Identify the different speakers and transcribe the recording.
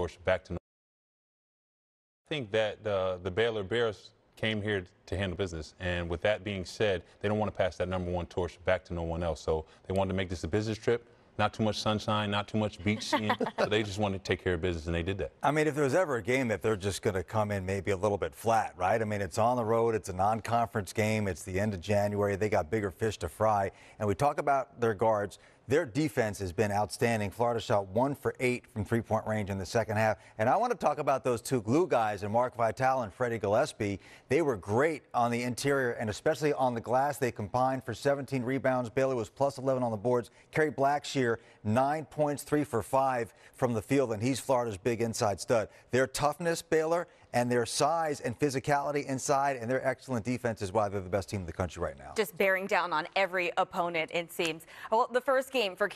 Speaker 1: course, back to. I think that the the Baylor Bears came here to handle business, and with that being said, they don't want to pass that number one torch back to no one else. So they wanted to make this a business trip. Not too much sunshine, not too much beach scene. so they just wanted to take care of business, and they did that.
Speaker 2: I mean, if there was ever a game that they're just going to come in maybe a little bit flat, right? I mean, it's on the road, it's a non conference game, it's the end of January, they got bigger fish to fry. And we talk about their guards. Their defense has been outstanding. Florida shot one for eight from three point range in the second half. And I want to talk about those two glue guys, and Mark Vital and Freddie Gillespie. They were great on the interior and especially on the glass. They combined for 17 rebounds. Baylor was plus 11 on the boards. Kerry Blackshear, nine points, three for five from the field, and he's Florida's big inside stud. Their toughness, Baylor, and their size and physicality inside and their excellent defense is why they're the best team in the country right now.
Speaker 3: Just bearing down on every opponent, it seems. Well, the first game for